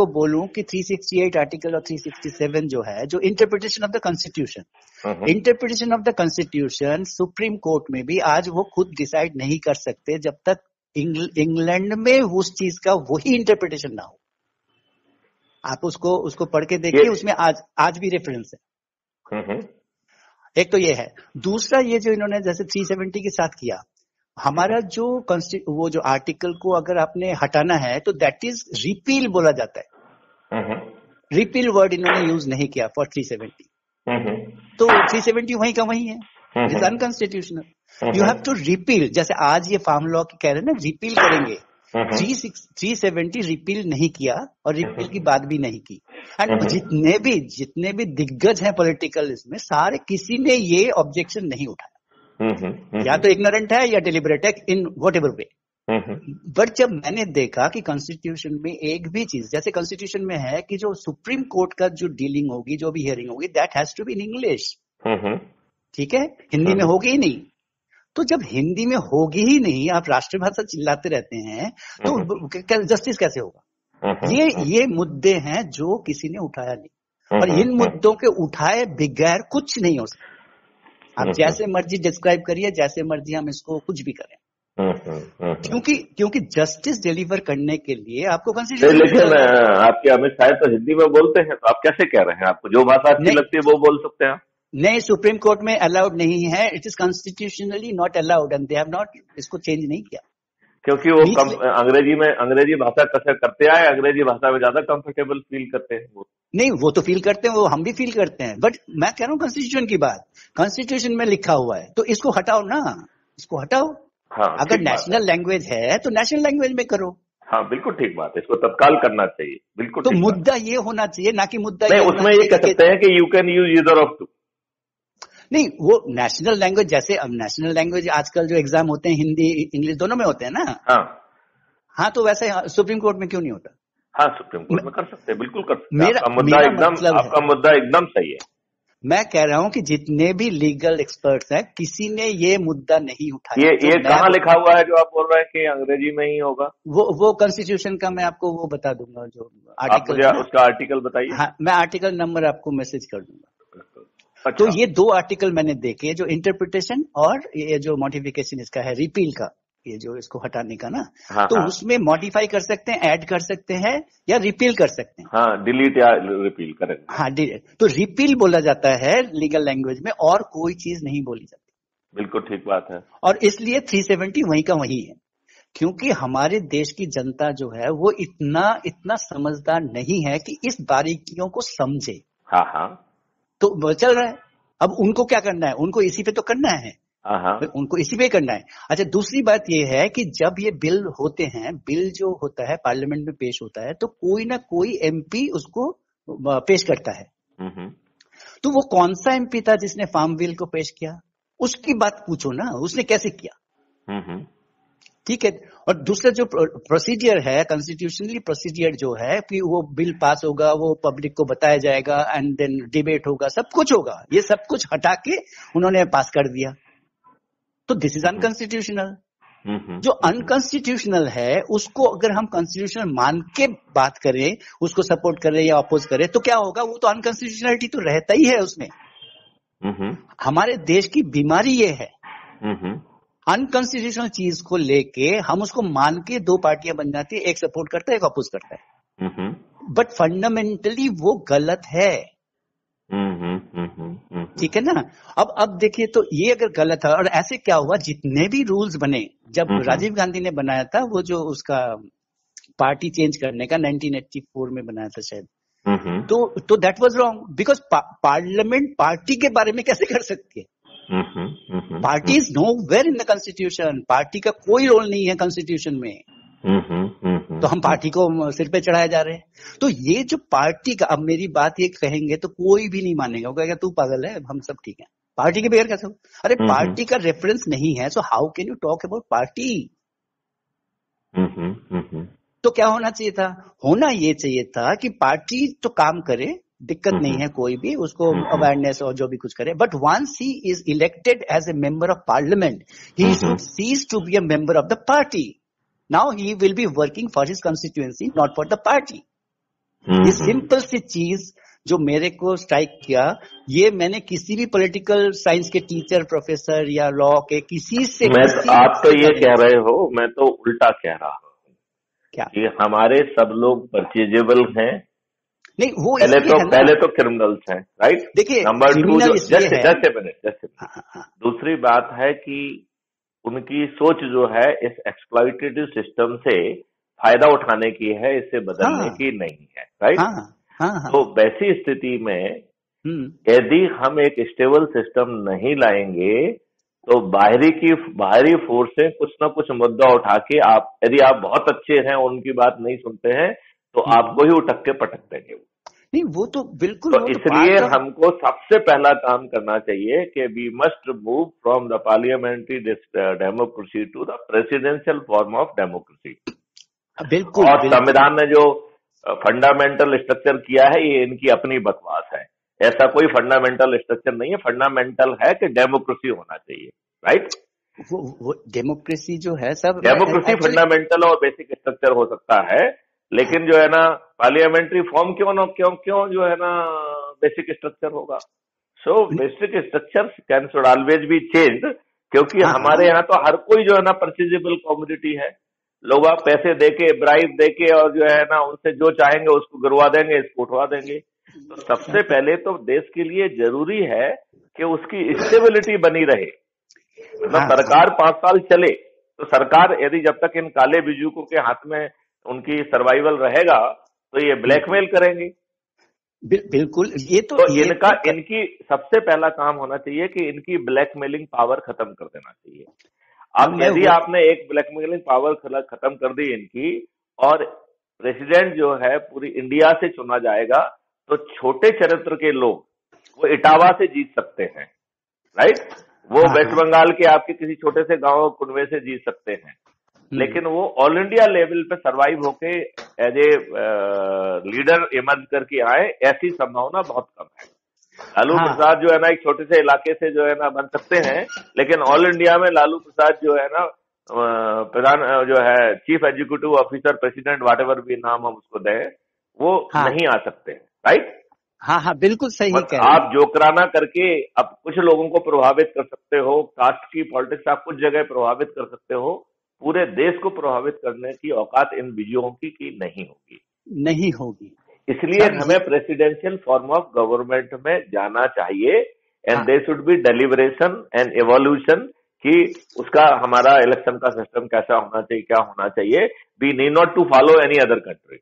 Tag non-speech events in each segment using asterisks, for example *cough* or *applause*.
आपको बोलूँ कि 368 आर्टिकल और 367 जो है जो interpretation of the constitution interpretation of the constitution supreme court में भी आज वो खुद डिसाइड नहीं कर सकते जब तक इंग्लैंड में उस चीज़ का वही इंटरप्रिटेशन ना हो। आप उसको उसको पढ़ के देखिए उसमें आज आज भी रेफरेंस है। एक तो ये है। दूसरा ये जो इन्होंने जैसे 370 के साथ किया हमारा जो वो जो आर्टिकल को अगर आपने हटाना है तो दैट इज़ रिपील बोला जाता है। रिपील वर्ड इन्होंने यूज़ नहीं किया फॉर 370 तो 370 वही का वही है। Is unconstitutional you have to repeal जैसे आज ये फार्म लॉ की कह रहे हैं ना रिपील करेंगे। थ्री थ्री सेवेंटी रिपील नहीं किया और रिपील की बात भी नहीं की। एंड जितने भी जितने भी दिग्गज हैं पॉलिटिकल इसमें सारे किसी ने ये ऑब्जेक्शन नहीं उठाया। या तो इग्नोरेंट है या डिलिबरेट है in whatever way but जब मैंने देखा कि कॉन्स्टिट्यूशन में एक भी चीज़ जैसे कॉन्स्टिट्यूशन में है कि जो सुप्रीम कोर्ट का जो डीलिंग होगी जो भी हियरिंग होगी that has to be in English ठीक है? हिंदी में होगी ही नहीं। तो जब हिंदी में होगी ही नहीं आप राष्ट्रभाषा चिल्लाते रहते हैं तो जस्टिस कैसे होगा? ये ये मुद्दे हैं जो किसी ने उठाया नहीं। और इन मुद्दों के उठाए बगैर कुछ नहीं हो सकता। आप जैसे मर्ज़ी डिस्क्राइब करिए जैसे मर्ज़ी हम इसको कुछ भी करें। क्योंकि क्योंकि जस्टिस डिलीवर करने के लिए आपको कंसिडर लेकिन आपके अमित शाह तो हिंदी में बोलते हैं तो आप कैसे कह रहे हैं? आपको जो भाषा अच्छी लगती है वो बोल सकते हैं नहीं सुप्रीम कोर्ट में अलाउड नहीं है। It is constitutionally not allowed and they have not इसको चेंज नहीं किया। क्योंकि वो कम, अंग्रेज़ी में अंग्रेज़ी भाषा कैसे करते आए अंग्रेज़ी भाषा में ज़्यादा कंफर्टेबल फील करते हैं वो। नहीं वो तो फील करते हैं वो हम भी फील करते हैं। बट मैं कह रहा हूँ कॉन्स्टिट्यूशन की बात। कॉन्स्टिट्यूशन में लिखा हुआ है। तो इसको हटाओ ना। इसको हटाओ। हाँ, अगर नेशनल लैंग्वेज है। तो नेशनल लैंग्वेज में करो। हाँ बिल्कुल ठीक बात है। इसको तत्काल करना चाहिए। बिल्कुल तो मुद्दा ये होना चाहिए ना कि मुद्दा नहीं उसमें ये कह सकते हैं कि you can use user of to नहीं वो नेशनल लैंग्वेज जैसे अब नेशनल लैंग्वेज आजकल जो एग्ज़ाम होते हैं हिंदी इंग्लिश दोनों में होते हैं ना। हाँ। हाँ तो वैसे सुप्रीम कोर्ट में क्यों नहीं होता? हाँ सुप्रीम कोर्ट में कर सकते हैं बिल्कुल कर सकते हैं। आपका मुद्दा एकदम मतलब आपका मुद्दा एकदम सही है। मैं कह रहा हूँ कि जितने भी लीगल एक्सपर्ट्स हैं किसी ने ये मुद्दा नहीं उठाया। ये तो ये कहाँ लिखा हुआ है जो आप बोल रहे हैं कि अंग्रेज़ी में ही होगा? वो वो कॉन्स्टिट्यूशन का मैं आपको वो बता दूँगा जो आर्टिकल उसका आर्टिकल बताइए। हाँ मैं आर्टिकल नंबर आपको मैसेज कर दूँगा। अच्छा। तो ये दो आर्टिकल मैंने देखे जो इंटरप्रिटेशन और ये जो मॉडिफिकेशन इसका है रिपील का। ये जो इसको हटाने का ना हाँ, तो हाँ. उसमें मॉडिफाई कर सकते हैं ऐड कर सकते हैं या रिपील कर सकते हैं। हाँ डिलीट या रिपील करेंगे हाँ तो रिपील बोला जाता है लीगल लैंग्वेज में और कोई चीज़ नहीं बोली जाती। बिल्कुल ठीक बात है। और इसलिए 370 वही का वही है। क्योंकि हमारे देश की जनता जो है वो इतना इतना समझदार नहीं है कि इस बारीकियों को समझे। हाँ हाँ। तो चल रहा है। अब उनको क्या करना है? उनको इसी पे तो करना है। हाँ, हाँ। उनको इसी पे करना है। अच्छा दूसरी बात यह है कि जब ये बिल होते हैं बिल जो होता है पार्लियामेंट में पेश होता है तो कोई ना कोई एमपी उसको पेश करता है। तो वो कौन सा एमपी था जिसने फार्म बिल को पेश किया? उसकी बात पूछो ना उसने कैसे किया? ठीक है और दूसरा जो प्रोसीजियर है कॉन्स्टिट्यूशनली प्रोसीजियर जो है कि वो बिल पास होगा वो पब्लिक को बताया जाएगा एंड देन डिबेट होगा सब कुछ होगा। ये सब कुछ हटा के उन्होंने पास कर दिया। तो दिस इज़ अनकॉन्स्टिट्यूशनल जो अनकॉन्स्टिट्यूशनल है उसको अगर हम कॉन्स्टिट्यूशनल मान के बात करें उसको सपोर्ट करें या अपोज करें तो क्या होगा? वो तो अनकॉन्स्टिट्यूशनलिटी तो रहता ही है उसमें। हमारे देश की बीमारी ये है। अनकॉन्स्टिट्यूशनल चीज़ को लेके हम उसको मान के दो पार्टियाँ बन जाती है एक सपोर्ट करता है एक अपोज करता है। बट फंडामेंटली वो गलत है। ठीक है ना? अब अब देखिए तो ये अगर गलत है और ऐसे क्या हुआ जितने भी रूल्स बने जब राजीव गांधी ने बनाया था वो जो उसका पार्टी चेंज करने का 1984 में बनाया था शायद। तो तो that was wrong because parliament party के बारे में कैसे कर सकती है? Party is nowhere in the constitution party का कोई रोल नहीं है कॉन्स्टिट्यूशन में। तो हम पार्टी को सिर पे चढ़ाए जा रहे हैं। तो ये जो पार्टी का अब मेरी बात ये कहेंगे तो कोई भी नहीं मानेगा। वो कहेगा तू पागल है हम सब ठीक है। पार्टी के बगैर कैसे हो? अरे पार्टी का रेफरेंस नहीं है so how can you talk about party तो क्या होना चाहिए था? होना ये चाहिए था कि पार्टी तो काम करे दिक्कत नहीं है कोई भी उसको अवेयरनेस और जो भी कुछ करे। But once he is elected as a member of parliament he ceases to be a member of the party now he will be working for his constituency not for the party ये simple सी चीज़ जो मेरे को strike किया ये मैंने किसी भी पॉलिटिकल साइंस के टीचर प्रोफेसर या लॉ के किसी से मैं किसी आप तो ये कह रहे हो मैं तो उल्टा कह रहा हूँ। क्या? कि हमारे सब लोग परचेजेबल हैं। नहीं वो पहले तो पहले तो क्रिमिनल्स हैं राइट देखिए number two just just minute just दूसरी बात है कि उनकी सोच जो है इस एक्सप्लॉइटेटिव सिस्टम से फ़ायदा उठाने की है इससे बदलने हाँ। की नहीं है राइट हाँ हाँ हाँ तो वैसी स्थिति में हम्म यदि हम एक स्टेबल सिस्टम नहीं लाएँगे तो बाहरी की बाहरी फोर्स कुछ ना कुछ मुद्दा उठा के आप यदि आप बहुत अच्छे हैं उनकी बात नहीं सुनते हैं तो हम्म। आपको ही उठक के पटक देंगे वो। नहीं वो तो बिल्कुल तो तो इसलिए हमको सबसे पहला काम करना चाहिए कि we must move from the parliamentary democracy to the presidential form of democracy बिल्कुल और संविधान ने जो फंडामेंटल स्ट्रक्चर किया है ये इनकी अपनी बकवास है। ऐसा कोई फंडामेंटल स्ट्रक्चर नहीं है। फंडामेंटल है कि डेमोक्रेसी होना चाहिए राइट वो, वो डेमोक्रेसी जो है सब डेमोक्रेसी फंडामेंटल और बेसिक स्ट्रक्चर हो सकता है लेकिन जो है ना पार्लियामेंट्री फॉर्म क्यों ना क्यों क्यों जो है ना बेसिक स्ट्रक्चर होगा? So basic structure can should always be change क्योंकि हाँ, हमारे यहाँ तो हर कोई जो है ना परचेजेबल कॉम्युनिटी है। लोग आप पैसे देके ब्राइब देके और जो है ना उनसे जो चाहेंगे उसको गिरवा देंगे इसको उठवा देंगे। तो सबसे पहले तो देश के लिए ज़रूरी है कि उसकी स्टेबिलिटी बनी रहे। मतलब हाँ, सरकार पाँच साल चले तो सरकार यदि जब तक इन काले बिजुकों के हाथ में उनकी सर्वाइवल रहेगा तो ये ब्लैकमेल करेंगे। बिल, बिल्कुल ये तो तो ये इनका तो- इनकी सबसे पहला काम होना चाहिए कि इनकी ब्लैकमेलिंग पावर खत्म कर देना चाहिए। अब यदि आपने एक ब्लैकमेलिंग पावर खत्म कर दी इनकी और प्रेसिडेंट जो है पूरी इंडिया से चुना जाएगा तो छोटे चरित्र के लोग वो इटावा से जीत सकते हैं राइट वो हाँ, वेस्ट हाँ। बंगाल के आपके किसी छोटे से गाँव कुनवे से जीत सकते हैं। लेकिन वो ऑल इंडिया लेवल पे सरवाइव होके एज ए लीडर इमर्ज करके आए ऐसी संभावना बहुत कम है लालू हाँ। प्रसाद जो है ना एक छोटे से इलाके से जो है ना बन सकते हैं लेकिन ऑल इंडिया में लालू प्रसाद जो है ना प्रधान जो है chief executive officer president whatever भी नाम हम उसको दें वो हाँ। नहीं आ सकते राइट हाँ हाँ बिल्कुल सही कह रहे हैं आप जोकराना करके अब कुछ लोगों को प्रभावित कर सकते हो कास्ट की पॉलिटिक्स आप कुछ जगह प्रभावित कर सकते हो पूरे देश को प्रभावित करने की औकात इन बीजुओं की की नहीं होगी? नहीं होगी। इसलिए हमें प्रेसिडेंशियल फॉर्म ऑफ़ गवर्नमेंट में जाना चाहिए एंड हाँ। They should be deliberation and evolution कि उसका हमारा इलेक्शन का सिस्टम कैसा होना चाहिए क्या होना चाहिए। We need not to follow any other country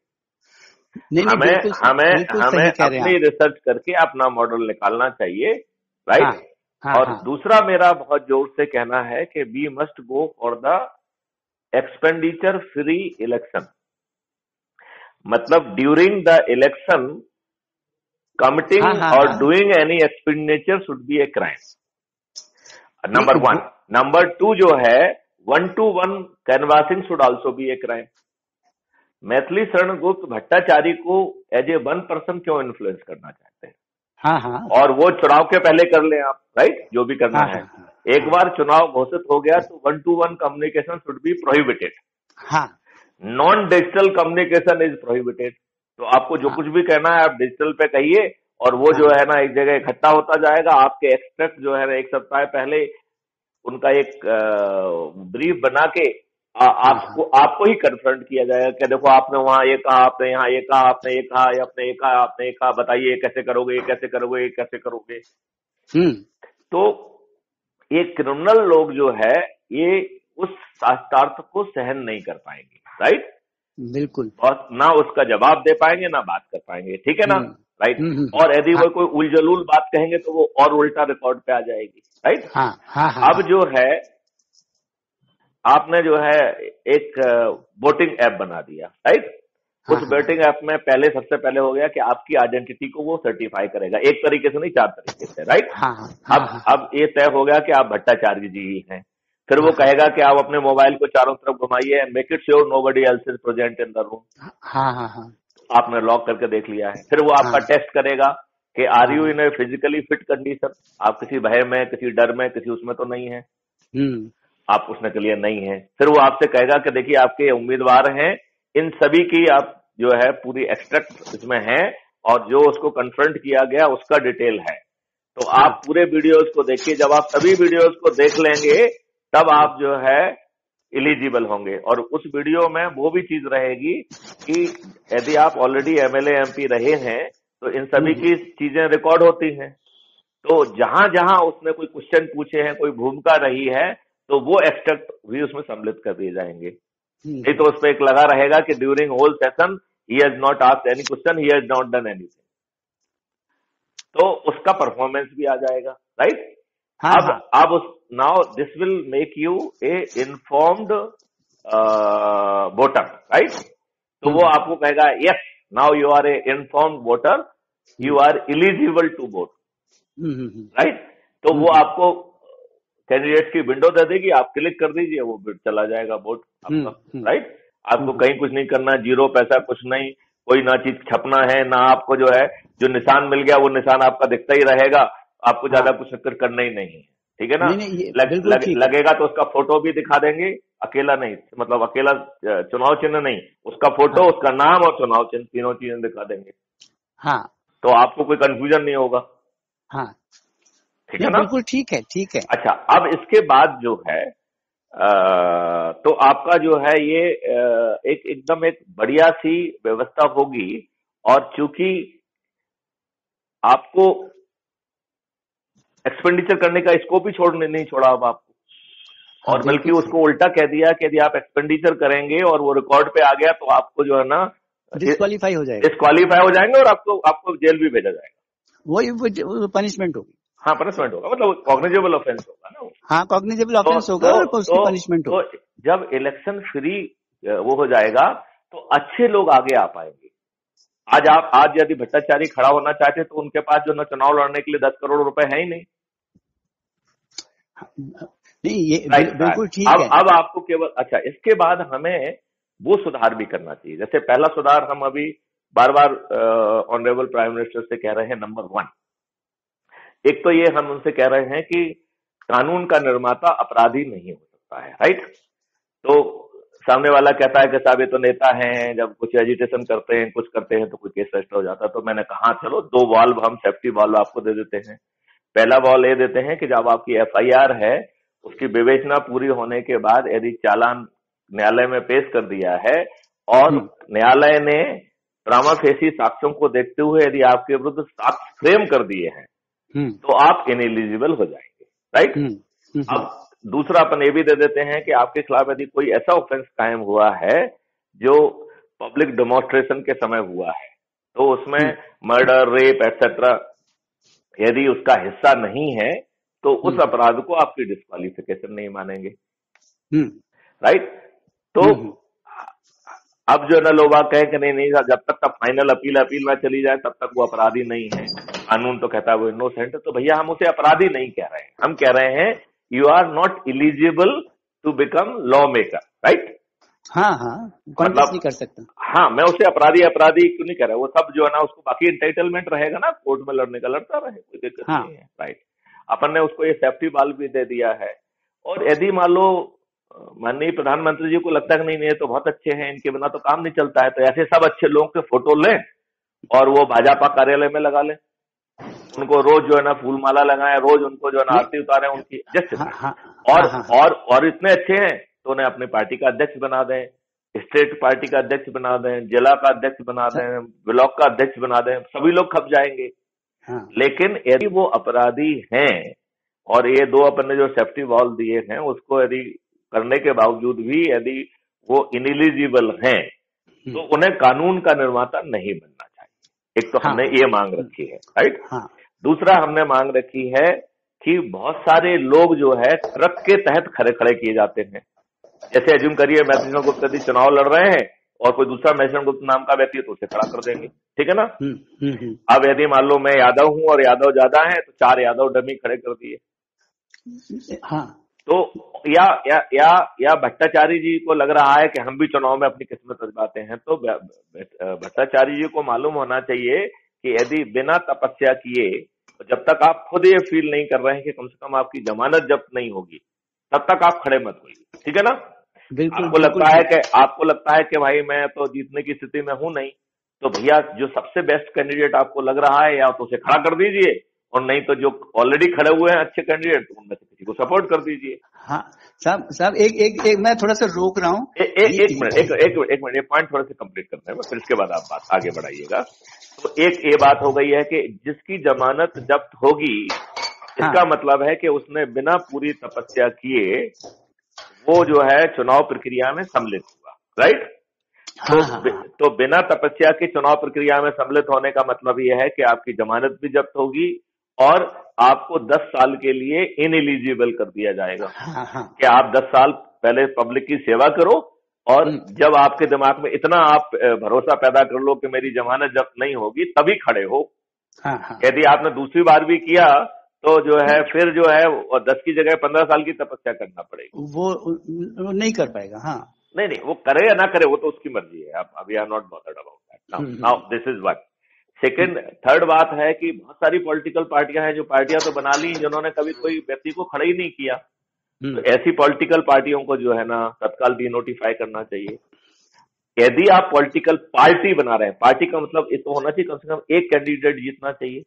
हमें हमें हमें अपनी रिसर्च करके अपना मॉडल निकालना चाहिए राइट हाँ, हाँ, और हाँ, दूसरा मेरा बहुत ज़ोर से कहना है कि we must go for the expenditure free election मतलब ड्यूरिंग द इलेक्शन कमिटिंग और। Doing any expenditure should be a crime number one number two जो है one to one canvassing should also be a crime Maithili Sharan Gupt Bhattachari को as a one person क्यों influence करना चाहते हैं? हाँ हाँ। और वो चुनाव के पहले कर लें आप राइट जो भी करना हाँ, है। हाँ, हाँ, एक बार चुनाव घोषित हो गया तो one to one communication should be prohibited हाँ। Non digital communication is prohibited तो आपको जो हाँ। कुछ भी कहना है आप डिजिटल पे कहिए और वो जो है। ना एक जगह इकट्ठा होता जाएगा। आपके एक्सपेक्ट जो है ना एक सप्ताह पहले उनका एक ब्रीफ बना के आ, आपको आपको ही कन्फ्रंट किया जाएगा कि देखो आपने वहाँ ये कहा आपने यहाँ ये कहा आपने ये कहा आपने ये कहा आपने ये कहा बताइए ये कैसे करोगे ये कैसे करोगे ये कैसे करोगे। हम्म। तो ये क्रिमिनल लोग जो है ये उस शास्त्रार्थ को सहन नहीं कर पाएँगे राइट बिल्कुल। और ना उसका जवाब दे पाएँगे ना बात कर पाएँगे ठीक है ना? Hmm, right hmm, hmm. और यदि वो हाँ। कोई उलझलूल बात कहेंगे तो वो और उल्टा रिकॉर्ड पे आ जाएगी राइट हाँ हाँ हाँ अब जो है आपने जो है एक वोटिंग ऐप बना दिया राइट हाँ, उस हाँ। वोटिंग ऐप में पहले सबसे पहले हो गया कि आपकी आइडेंटिटी को वो सर्टिफाई करेगा। एक तरीके से नहीं चार तरीके से राइट हाँ हाँ हाँ, अब हाँ, अब ये तय हो गया कि आप भट्टाचार्य जी ही हैं। फिर वो कहेगा कि आप अपने मोबाइल को चारों तरफ़ घुमाइए and make it sure nobody else is present in the room हाँ हाँ हाँ। आपने लॉक करके देख लिया है। फिर वो आपका हाँ। टेस्ट करेगा कि are you in a physically fit condition आप किसी भय में किसी डर में किसी उसमें तो नहीं है। हम्म। आप उसने के लिए नहीं है। फिर वो आपसे कहेगा कि देखिए आपके उम्मीदवार हैं। इन सभी की आप जो है पूरी एक्सट्रैक्ट इसमें है और जो उसको कन्फ्रंट किया गया उसका डिटेल है। तो आप पूरे वीडियोस को देखिए जब आप सभी वीडियोस को देख लेंगे तब आप जो है इलिजिबल होंगे। और उस वीडियो में वो भी चीज़ रहेगी कि यदि आप ऑलरेडी एमएलए एमपी रहे हैं तो इन सभी की चीज़ें रिकॉर्ड होती हैं। तो जहाँ जहाँ उसने कोई क्वेश्चन पूछे हैं कोई भूमिका रही है तो वो एक्सट्रैक्ट भी उसमें सम्मिलित कर दिए जाएँगे। हम्म। नहीं तो उस पर एक लगा रहेगा कि during whole session he has not ask any question he has not done anything तो उसका परफॉर्मेंस भी आ जाएगा राइट हाँ, अब हाँ. अब उस now this will make you a informed voter right तो वो हम्म। आपको कहेगा yes now you are a informed voter you are eligible to vote right तो वो आपको कैंडिडेट की विंडो दे देगी आप क्लिक कर दीजिए वो चला जाएगा वोट आपका राइट हम्म, हम्म। आपको कहीं कुछ नहीं करना ज़ीरो पैसा कुछ नहीं कोई ना चीज़ छपना है ना आपको जो है जो निशान मिल गया वो निशान आपका दिखता ही रहेगा आपको ज़्यादा हाँ। कुछ चक्कर करना ही नहीं है। ठीक है ना? नहीं, नहीं, लग, लग, लगेगा तो उसका फ़ोटो भी दिखा देंगे अकेला नहीं मतलब अकेला चुनाव चिन्ह नहीं उसका फ़ोटो हाँ। उसका नाम और चुनाव चिन्ह तीनों चीज़ें दिखा देंगे। हाँ। तो आपको कोई कंफ्यूजन नहीं होगा। हाँ। ठीक है ना? बिल्कुल ठीक है ठीक है। अच्छा अब इसके बाद जो है तो आपका जो है ये एक एकदम एक बढ़िया सी व्यवस्था होगी। और चूँकि आपको एक्सपेंडिचर करने का स्कोप ही छोड़ने नहीं छोड़ा अब आपको। हाँ, और बल्कि उसको उल्टा कह दिया कि यदि आप एक्सपेंडिचर करेंगे और वो रिकॉर्ड पे आ गया तो आपको जो है ना डिस्कालीफाई हो जाएगा। डिस्कालीफाई हो जाएँगे और आपको आपको जेल भी भेजा जाएगा। वही पनिशमेंट होगी। हाँ पनिशमेंट होगा मतलब कॉग्निजेबल ऑफेंस होगा ना हाँ कॉग्निजेबल ऑफेंस तो, होगा तो, और उसकी पनिशमेंट तो, होगा। तो जब इलेक्शन फ्री वो हो जाएगा तो अच्छे लोग आगे आ पाएँगे। आज आप आज यदि भट्टाचारी खड़ा होना चाहते तो उनके पास जो ना चुनाव लड़ने के लिए दस करोड़ रुपए है ही नहीं। नहीं ये बिल्कुल ठीक अब, है। अब आपको केवल अच्छा इसके बाद हमें वो सुधार भी करना चाहिए। जैसे पहला सुधार हम अभी बार बार ऑनरेबल प्राइम मिनिस्टर से कह रहे हैं नंबर वन एक तो ये हम उनसे कह रहे हैं कि कानून का निर्माता अपराधी नहीं हो सकता है राइट तो सामने वाला कहता है कि साहब ये तो नेता हैं जब कुछ एजिटेशन करते हैं कुछ करते हैं तो कोई केस रजिस्टर हो जाता है तो मैंने कहा चलो दो वॉल्व हम सेफ्टी वॉल्व आपको दे देते हैं पहला बॉल ये देते हैं कि जब आपकी एफआईआर है उसकी विवेचना पूरी होने के बाद यदि चालान न्यायालय में पेश कर दिया है और हम्म। न्यायालय ने प्रामाफेसी साक्ष्यों को देखते हुए यदि आपके विरुद्ध साक्ष्य फ्रेम कर दिए हैं। तो आप इनएलिजिबल हो जाएँगे राइट हम्म। अब दूसरा अपन ये भी दे देते हैं कि आपके खिलाफ यदि कोई ऐसा ऑफेंस कायम हुआ है जो पब्लिक डेमोन्स्ट्रेशन के समय हुआ है तो उसमें मर्डर रेप एक्सेट्रा यदि उसका हिस्सा नहीं है तो उस हम्म। अपराध को आपकी डिस्कालिफिकेशन नहीं मानेंगे राइट हम्म। तो हम्म, अब जो है ना लोग कहे कि नहीं नहीं जब तक का फाइनल अपील अपील में चली जाए तब तक वो अपराधी नहीं है। कानून तो कहता है वो इनोसेंट है तो भैया हम उसे अपराधी नहीं कह रहे हैं। हम कह रहे हैं you are not eligible to become law maker right हाँ हाँ मतलब नहीं कर सकता। हाँ मैं उसे अपराधी अपराधी क्यों नहीं कह रहा? वो सब जो है ना उसको बाकी इंटाइटलमेंट रहेगा ना कोर्ट में लड़ने का लड़ता रहे कोई दिक्कत हाँ. नहीं है राइट अपन ने उसको ये सेफ्टी बाल भी दे दिया है। और यदि मान लो माननीय प्रधानमंत्री जी को लगता है नहीं नहीं तो बहुत अच्छे हैं इनके बिना तो काम नहीं चलता है तो ऐसे सब अच्छे लोगों के फ़ोटो लें और वो भाजपा कार्यालय में लगा लें। उनको रोज जो है ना फूल माला लगाए रोज उनको जो है ना आरती उतारे उनकी जस्ट हाँ, हाँ, और हाँ, और और इतने अच्छे हैं तो उन्हें अपनी पार्टी का अध्यक्ष बना दें स्टेट पार्टी का अध्यक्ष बना दें जिला का अध्यक्ष बना दें ब्लॉक का अध्यक्ष बना दें सभी लोग खप जाएँगे। लेकिन यदि वो अपराधी हैं और ये दो अपन ने जो सेफ्टी वॉल दिए हैं उसको यदि करने के बावजूद भी यदि वो इनएलिजिबल हैं हम्म। तो उन्हें कानून का निर्माता नहीं बनना एक तो हाँ। हमने ये मांग रखी है राइट हाँ। दूसरा हमने मांग रखी है कि बहुत सारे लोग जो है ट्रक के तहत खड़े खड़े किए जाते हैं जैसे एज्यूम करिए मैथिली गुप्त यदि चुनाव लड़ रहे हैं और कोई दूसरा मैसेज गुप्त नाम का व्यक्ति है तो उसे खड़ा कर देंगे ठीक है ना हम्म, हम्म, हम्म। अब यदि मान लो मैं यादव हूँ और यादव ज़्यादा है तो चार यादव डमी खड़े कर दिए हाँ तो या या या या भट्टाचार्य जी को लग रहा है कि हम भी चुनाव में अपनी किस्मत अजमाते हैं तो भट्टाचार्य जी को मालूम होना चाहिए कि यदि बिना तपस्या किए जब तक आप खुद ये फील नहीं कर रहे हैं कि कम से कम आपकी जमानत जब्त नहीं होगी तब तक आप खड़े मत होइए ठीक है ना? बिल्कुल आपको बिल्कुल लगता है कि आपको लगता है कि भाई मैं तो जीतने की स्थिति में हूँ नहीं तो भैया जो सबसे बेस्ट कैंडिडेट आपको लग रहा है या तो उसे खड़ा कर दीजिए और नहीं तो जो ऑलरेडी खड़े हुए हैं अच्छे कैंडिडेट तो उनमें से किसी को सपोर्ट कर दीजिए। हाँ साहब साहब एक एक एक मैं थोड़ा सा रोक रहा हूँ। एक मिनट एक एक एक मिनट ये पॉइंट थोड़ा सा कंप्लीट करते हैं फिर इसके बाद आप बात आगे बढ़ाइएगा। तो एक ये बात हो गई है कि जिसकी जमानत जब्त होगी इसका हाँ। मतलब है कि उसने बिना पूरी तपस्या किए वो जो है चुनाव प्रक्रिया में सम्मिलित हुआ राइट तो, हाँ हाँ तो बिना तपस्या के चुनाव प्रक्रिया में सम्मिलित होने का मतलब यह है कि आपकी जमानत भी जब्त होगी और आपको 10 साल के लिए इनएलिजिबल कर दिया जाएगा। हाँ हाँ। कि आप 10 साल पहले पब्लिक की सेवा करो और हम्म। जब आपके दिमाग में इतना आप भरोसा पैदा कर लो कि मेरी जमानत जब नहीं होगी तभी खड़े हो। हाँ हाँ। यदि आपने दूसरी बार भी किया तो जो है फिर जो है दस की जगह पंद्रह साल की तपस्या करना पड़ेगी। वो वो नहीं कर पाएगा हाँ। नहीं नहीं वो करे या ना करे वो तो उसकी मर्ज़ी है। आप we are not bothered about that hmm, now this is one second third बात है कि बहुत सारी पॉलिटिकल पार्टियाँ हैं जो पार्टियाँ तो बना ली जिन्होंने कभी कोई व्यक्ति को खड़ा ही नहीं किया। तो हम्म, ऐसी पॉलिटिकल पार्टियों को जो है ना तत्काल डी नोटिफाई करना चाहिए। यदि आप पॉलिटिकल पार्टी बना रहे हैं पार्टी का मतलब तो होना चाहिए कम से कम एक कैंडिडेट जीतना चाहिए।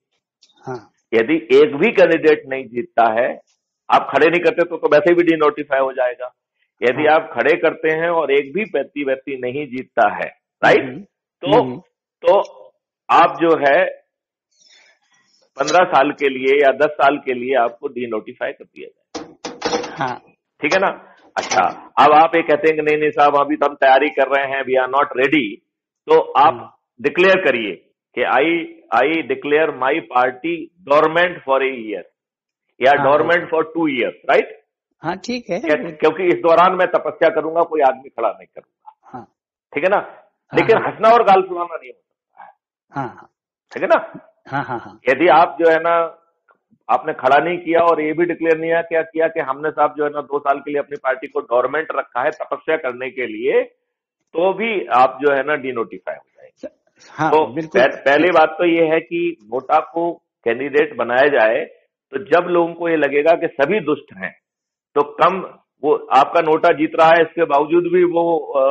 हाँ। यदि एक भी कैंडिडेट नहीं जीतता है आप खड़े नहीं करते तो, तो वैसे भी डी नोटिफाई हो जाएगा। यदि हाँ। आप खड़े करते हैं और एक भी व्यक्ति व्यक्ति नहीं जीतता है राइट हम्म, तो हम्म, तो आप जो है पंद्रह साल के लिए या दस साल के लिए आपको डी नोटिफाई कर दिया जाए। हाँ। ठीक है ना? अच्छा अब आप ये कहते हैं कि नहीं नहीं साहब अभी तो हम तैयारी कर रहे हैं वी आर नॉट रेडी तो आप डिक्लेयर करिए कि I I declare my party dormant for a year या हाँ। Dormant for two years right हाँ ठीक है। क्योंकि इस दौरान मैं तपस्या करूँगा कोई आदमी खड़ा नहीं करूँगा। हाँ। ठीक है ना? लेकिन हाँ। हंसना और गाल फुलाना नहीं हो सकता है। ठीक है ना? हाँ हाँ हाँ। यदि आप जो है ना आपने खड़ा नहीं किया और ये भी डिक्लेयर नहीं है क्या किया कि हमने साहब जो है ना दो साल के लिए अपनी पार्टी को डोरमेंट रखा है तपस्या करने के लिए तो भी आप जो है ना डिनोटिफाई हो जाएँगे। हाँ तो पह- पहली बात तो ये है कि नोटा को कैंडिडेट बनाया जाए तो जब लोगों को ये लगेगा कि सभी दुष्ट हैं तो कम वो आपका नोटा जीत रहा है इसके बावजूद भी वो अ,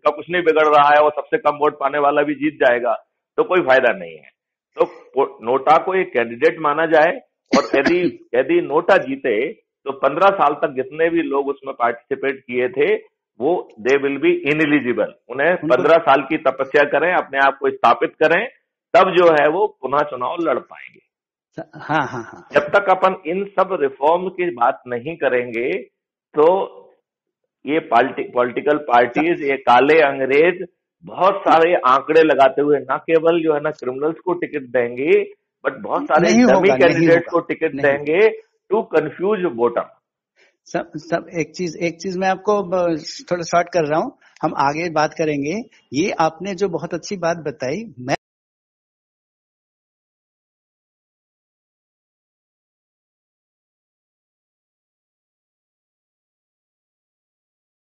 उनका कुछ नहीं बिगड़ रहा है और सबसे कम वोट पाने वाला भी जीत जाएगा तो कोई फ़ायदा नहीं है। तो नोटा को एक कैंडिडेट माना जाए और यदि *laughs* यदि नोटा जीते तो पंद्रह साल तक जितने भी लोग उसमें पार्टिसिपेट किए थे वो दे विल बी इनएलिजिबल उन्हें पंद्रह साल की तपस्या करें अपने आप को स्थापित करें तब जो है वो पुनः चुनाव लड़ पाएँगे। हाँ हाँ हाँ। जब तक अपन इन सब रिफॉर्म की बात नहीं करेंगे तो ये पॉलिटिकल पार्टीज़ ये काले अंग्रेज़ बहुत सारे आंकड़े लगाते हुए ना केवल जो है ना क्रिमिनल्स को टिकट देंगे बट बहुत सारे डमी कैंडिडेट को टिकट देंगे टू कंफ्यूज वोटर सब सब एक चीज़ एक चीज़ मैं आपको थोड़ा शॉर्ट कर रहा हूँ हम आगे बात करेंगे। ये आपने जो बहुत अच्छी बात बताई मैं